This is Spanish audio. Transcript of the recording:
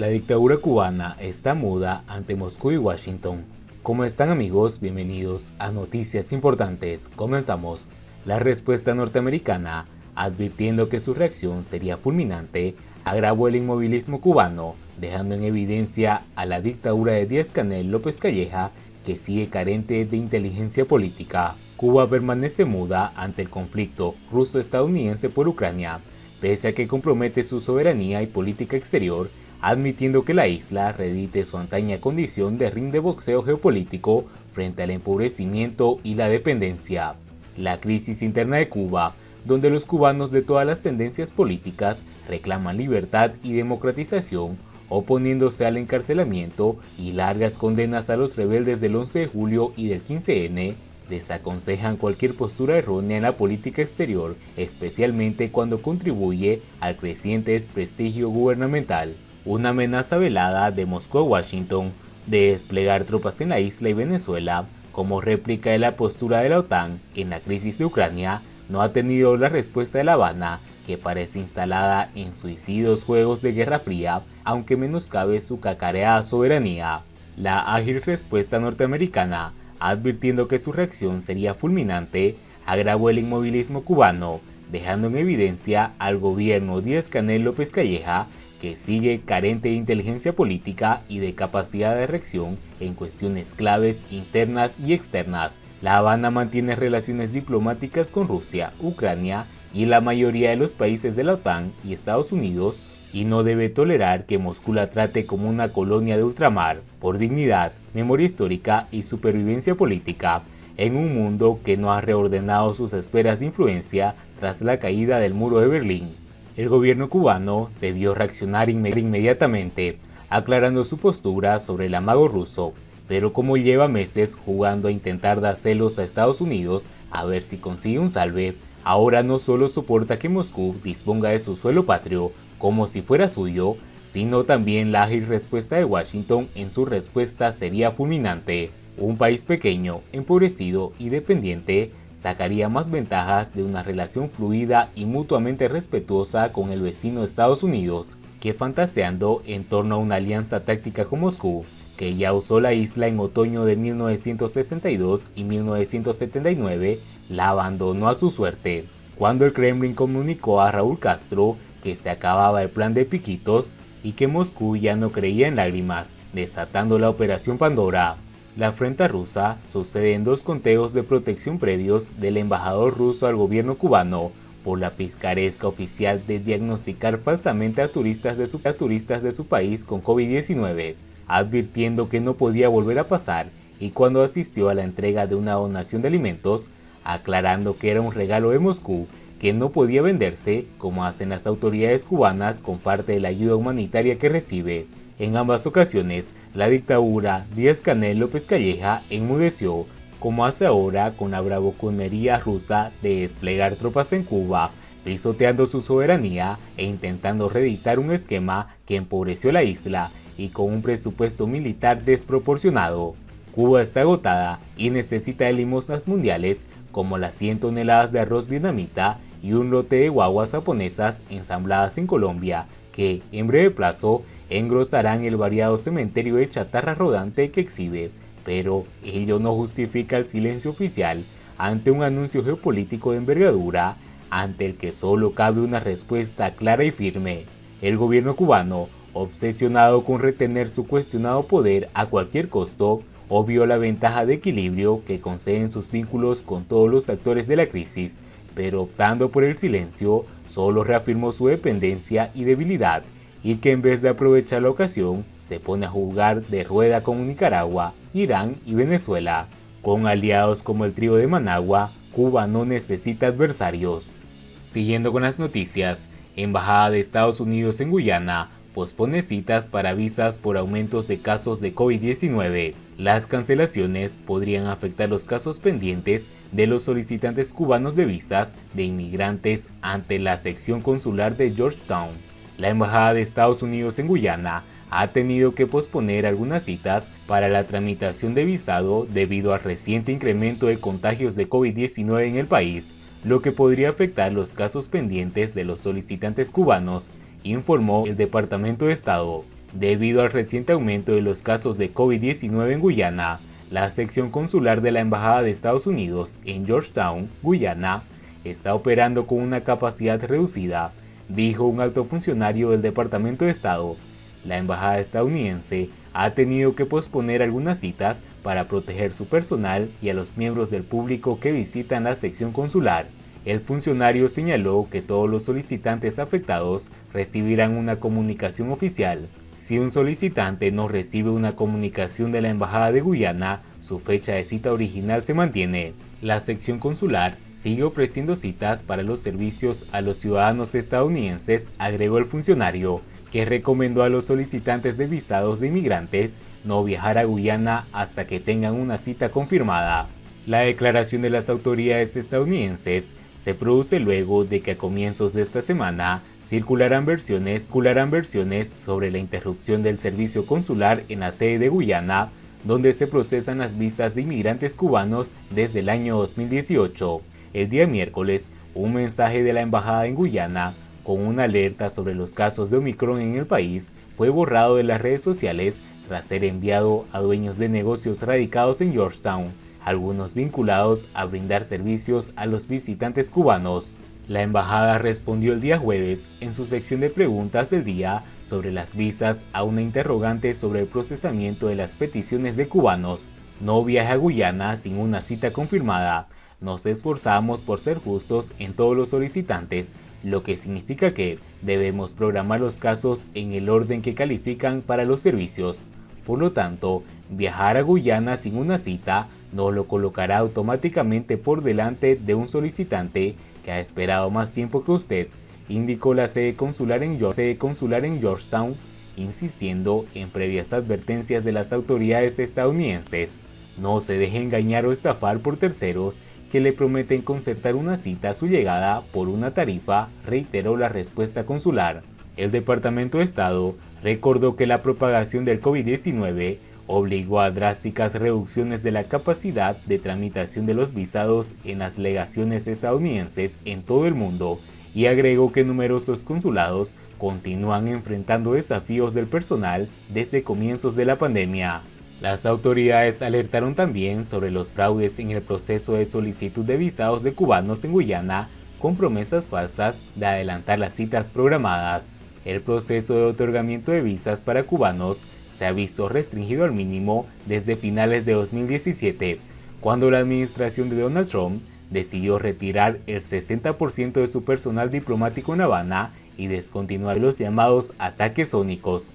La dictadura cubana está muda ante Moscú y Washington. ¿Cómo están amigos? Bienvenidos a Noticias Importantes. Comenzamos. La respuesta norteamericana, advirtiendo que su reacción sería fulminante, agravó el inmovilismo cubano, dejando en evidencia a la dictadura de Díaz-Canel López Calleja, que sigue carente de inteligencia política. Cuba permanece muda ante el conflicto ruso-estadounidense por Ucrania, pese a que compromete su soberanía y política exterior admitiendo que la isla redite su antaña condición de ring de boxeo geopolítico frente al empobrecimiento y la dependencia. La crisis interna de Cuba, donde los cubanos de todas las tendencias políticas reclaman libertad y democratización, oponiéndose al encarcelamiento y largas condenas a los rebeldes del 11 de julio y del 15N, desaconsejan cualquier postura errónea en la política exterior, especialmente cuando contribuye al creciente desprestigio gubernamental una amenaza velada de Moscú a Washington de desplegar tropas en la isla y Venezuela como réplica de la postura de la OTAN en la crisis de Ucrania no ha tenido la respuesta de La Habana, que parece instalada en suicidos juegos de Guerra Fría, aunque menoscabe su cacareada soberanía. La ágil respuesta norteamericana, advirtiendo que su reacción sería fulminante, agravó el inmovilismo cubano, dejando en evidencia al gobierno Díaz-Canel López Calleja que sigue carente de inteligencia política y de capacidad de reacción en cuestiones claves internas y externas. La Habana mantiene relaciones diplomáticas con Rusia, Ucrania y la mayoría de los países de la OTAN y Estados Unidos y no debe tolerar que Moscú la trate como una colonia de ultramar por dignidad, memoria histórica y supervivencia política en un mundo que no ha reordenado sus esferas de influencia tras la caída del muro de Berlín. El gobierno cubano debió reaccionar inmediatamente, aclarando su postura sobre el amago ruso, pero como lleva meses jugando a intentar dar celos a Estados Unidos a ver si consigue un salve, ahora no solo soporta que Moscú disponga de su suelo patrio como si fuera suyo, sino también la ágil respuesta de Washington en su respuesta sería fulminante. Un país pequeño, empobrecido y dependiente sacaría más ventajas de una relación fluida y mutuamente respetuosa con el vecino Estados Unidos que fantaseando en torno a una alianza táctica con Moscú, que ya usó la isla en otoño de 1962 y 1979, la abandonó a su suerte. Cuando el Kremlin comunicó a Raúl Castro que se acababa el plan de Piquitos y que Moscú ya no creía en lágrimas, desatando la Operación Pandora. La afrenta rusa sucede en dos conteos de protección previos del embajador ruso al gobierno cubano por la picaresca oficial de diagnosticar falsamente a turistas de su, turistas de su país con COVID-19, advirtiendo que no podía volver a pasar y cuando asistió a la entrega de una donación de alimentos, aclarando que era un regalo de Moscú que no podía venderse como hacen las autoridades cubanas con parte de la ayuda humanitaria que recibe. En ambas ocasiones, la dictadura Díaz-Canel López Calleja enmudeció, como hace ahora con la bravuconería rusa de desplegar tropas en Cuba, pisoteando su soberanía e intentando reeditar un esquema que empobreció la isla y con un presupuesto militar desproporcionado. Cuba está agotada y necesita de limosnas mundiales como las 100 toneladas de arroz vietnamita y un lote de guaguas japonesas ensambladas en Colombia que, en breve plazo, engrosarán el variado cementerio de chatarra rodante que exhibe, pero ello no justifica el silencio oficial ante un anuncio geopolítico de envergadura ante el que solo cabe una respuesta clara y firme. El gobierno cubano, obsesionado con retener su cuestionado poder a cualquier costo, obvió la ventaja de equilibrio que conceden sus vínculos con todos los actores de la crisis, pero optando por el silencio, solo reafirmó su dependencia y debilidad y que en vez de aprovechar la ocasión se pone a jugar de rueda con Nicaragua, Irán y Venezuela. Con aliados como el trío de Managua, Cuba no necesita adversarios. Siguiendo con las noticias, Embajada de Estados Unidos en Guyana pospone citas para visas por aumentos de casos de COVID-19. Las cancelaciones podrían afectar los casos pendientes de los solicitantes cubanos de visas de inmigrantes ante la sección consular de Georgetown. La Embajada de Estados Unidos en Guyana ha tenido que posponer algunas citas para la tramitación de visado debido al reciente incremento de contagios de COVID-19 en el país, lo que podría afectar los casos pendientes de los solicitantes cubanos, informó el Departamento de Estado. Debido al reciente aumento de los casos de COVID-19 en Guyana, la sección consular de la Embajada de Estados Unidos en Georgetown, Guyana, está operando con una capacidad reducida, dijo un alto funcionario del Departamento de Estado. La embajada estadounidense ha tenido que posponer algunas citas para proteger su personal y a los miembros del público que visitan la sección consular. El funcionario señaló que todos los solicitantes afectados recibirán una comunicación oficial si un solicitante no recibe una comunicación de la Embajada de Guyana, su fecha de cita original se mantiene. La sección consular sigue ofreciendo citas para los servicios a los ciudadanos estadounidenses, agregó el funcionario, que recomendó a los solicitantes de visados de inmigrantes no viajar a Guyana hasta que tengan una cita confirmada. La declaración de las autoridades estadounidenses se produce luego de que a comienzos de esta semana circularán versiones, circularán versiones sobre la interrupción del servicio consular en la sede de Guyana, donde se procesan las visas de inmigrantes cubanos desde el año 2018. El día miércoles, un mensaje de la embajada en Guyana con una alerta sobre los casos de Omicron en el país fue borrado de las redes sociales tras ser enviado a dueños de negocios radicados en Georgetown, algunos vinculados a brindar servicios a los visitantes cubanos. La embajada respondió el día jueves en su sección de preguntas del día sobre las visas a una interrogante sobre el procesamiento de las peticiones de cubanos. No viaje a Guyana sin una cita confirmada. Nos esforzamos por ser justos en todos los solicitantes, lo que significa que debemos programar los casos en el orden que califican para los servicios. Por lo tanto, viajar a Guyana sin una cita no lo colocará automáticamente por delante de un solicitante que ha esperado más tiempo que usted, indicó la sede consular en, consular en Georgetown, insistiendo en previas advertencias de las autoridades estadounidenses. No se deje engañar o estafar por terceros que le prometen concertar una cita a su llegada por una tarifa, reiteró la respuesta consular. El Departamento de Estado recordó que la propagación del COVID-19 obligó a drásticas reducciones de la capacidad de tramitación de los visados en las legaciones estadounidenses en todo el mundo y agregó que numerosos consulados continúan enfrentando desafíos del personal desde comienzos de la pandemia. Las autoridades alertaron también sobre los fraudes en el proceso de solicitud de visados de cubanos en Guyana con promesas falsas de adelantar las citas programadas. El proceso de otorgamiento de visas para cubanos se ha visto restringido al mínimo desde finales de 2017, cuando la administración de Donald Trump decidió retirar el 60% de su personal diplomático en Habana y descontinuar los llamados ataques sónicos